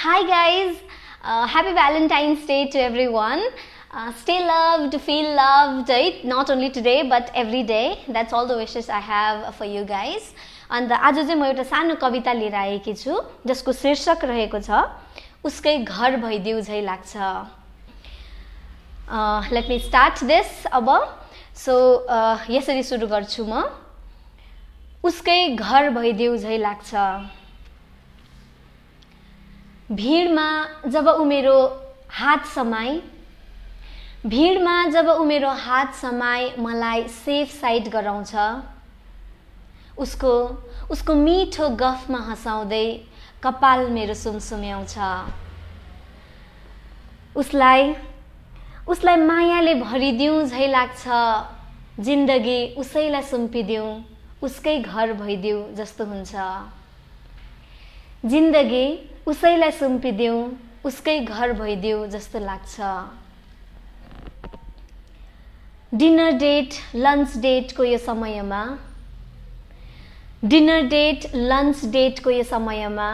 Hi guys, uh, happy Valentine's Day to everyone. Uh, stay loved, feel loved, right? Not only today but every day. That's all the wishes I have for you guys. अन्त आज चाहिँ म एउटा सानो कविता लिएर आएकी छु जसको शीर्षक रहेको छ उसकै घर भइदिउ झै लाग्छ लेट मी स्टार्ट दिस अब सो यसरी सुरु गर्छु म उसकै घर भइदिउ झै लाग्छ भिडमा जब ऊ मेरो हात समाई भिडमा जब ऊ मेरो हात समाई मलाई सेफ साइड गराउँछ। उसको उसको मिठो गफमा हँसाउँदै कपाल मेरो सुमसुम्याउँछ। उसलाई उसलाई मायाले भरिदिउँ झै लाग्छ। जिन्दगी उसैलाई सुम्पिदिउँ उसकै घर भइदिउँ जस्तो हुन्छ। जिन्दगी उसैलाई सुम्पिदिउँ उसकै घर भइदिउँ जस्तो लाग्छ। डिनर डेट लन्च डेटको यो समयमा? डिनर डेट लन्च डेटको यो समयमा?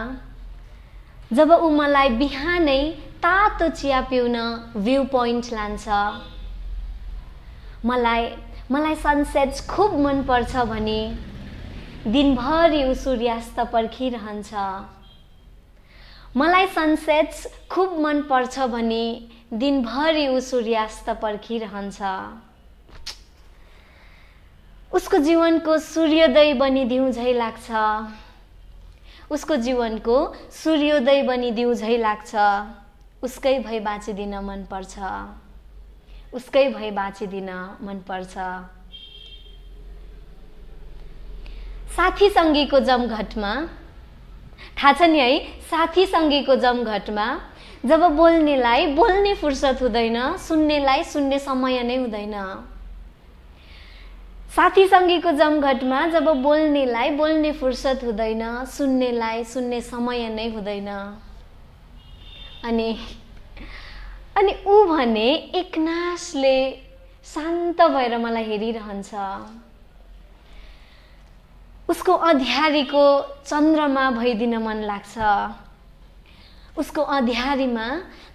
जब ऊ मलाई बिहानै तातो चिया पिउन भ्यू पोइन्ट लान्छ मलाई मलाई सनसेट खुब मनपर्छ भने दिनभरि ऊ सूर्यास्त पर्खिरहन्छ। मलाई सनसेट्स खुब मनपर्छ भने दिनभरि ऊ सूर्यास्त पर्खिरहन्छ। उसको जीवनको सूर्योदय बनिदिउँ झै लाग्छ। उसको जीवनको सूर्योदय बनिदिउँ झै लाग्छ। उसकै भई बाँचिदिन मनपर्छ। उसकै भई बाँचिदिन मनपर्छ। साथी सङ्गीको जमघटमा थाहा छ नि है साथी सङ्गीको जमघटमा जब बोल्नेलाई बोल्ने फुर्सद हुँदैन सुन्नेलाई सुन्ने समय नै हुँदैन। साथी सङ्गीको जमघटमा जब बोल्नेलाई बोल्ने फुर्सद हुँदैन सुन्नेलाई सुन्ने समय नै हुँदैन। अनि अनि ऊ भने एकनासले शान्त भएर मलाई हेरिरहन्छ। उसको अध्यारीको चन्द्रमा भइदिन मन लाग्छ। उसको अध्यारीमा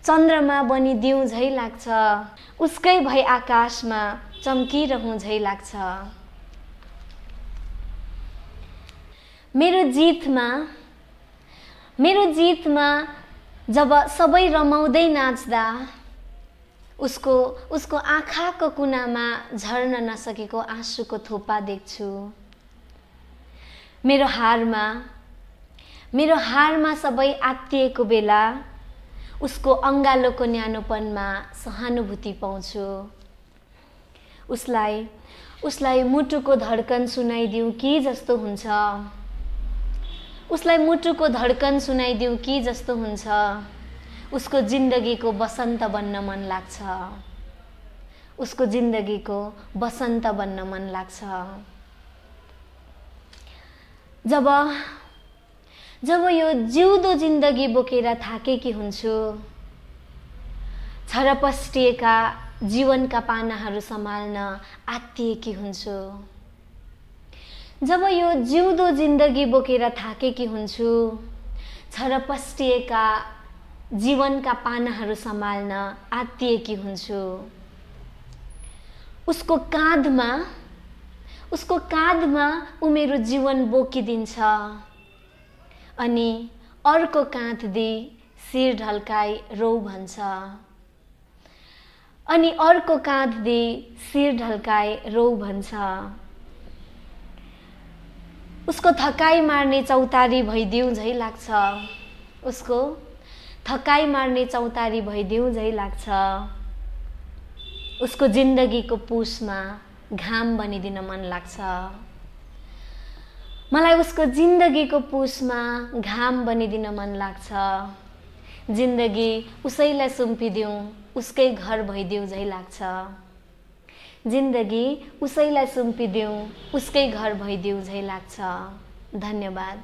चन्द्रमा बनिदिउँ झै लाग्छ। उसकै भई आकाशमा चम्किरहँ झै लाग्छ। मेरो जितमा मेरो जितमा जब सबै रमाउँदै नाच्दा उसको उसको आँखाको कुनामा झर्न नसकेको आँसुको थोपा देख्छु। मेरो हारमा मेरो हारमा सबै आत्तिएको बेला उसको अङ्गालोको न्यानोपनमा सहानुभूति पाउँछु। उसलाई उसलाई मुटुको धड्कन सुनाइदिउँ कि जस्तो हुन्छ। उसलाई मुटुको धड्कन सुनाइदिउँ कि जस्तो हुन्छ। उसको जिन्दगीको बसन्त बन्न मन लाग्छ। उसको जिन्दगीको बसन्त बन्न मन लाग्छ। जब जब यो जिउँदो जिन्दगी बोकेर थाकेकी हुन्छु छरपस्टिएका जीवनका पानाहरू सम्हाल्न आत्तिएकी हुन्छु। जब यो जिउँदो जिन्दगी बोकेर थाकेकी हुन्छु छरपस्टिएका जीवनका पानाहरू सम्हाल्न आत्तिएकी हुन्छु। उसको काँधमा उसको काँधमा ऊ मेरो जीवन बोकिदिन्छ। अनि अर्को काँध दिई शिर ढल्काई रौ भन्छ। अनि अर्को काँध दिई शिर ढल्काई रौ भन्छ। उसको थकाइ मार्ने चौतारी भइदिउँ झै लाग्छ। उसको थकाइ मार्ने चौतारी भइदिउँ झै लाग्छ। उसको जिन्दगीको पुसमा घाम बनिदिन मन लाग्छ। मलाई उसको जिन्दगीको पुसमा घाम बनिदिन मन लाग्छ। जिन्दगी उसैलाई सुम्पिदिउँ उसकै घर भइदिउँ झै लाग्छ। जिन्दगी उसैलाई सुम्पिदिउँ उसकै घर भइदिउँ झै लाग्छ। धन्यवाद।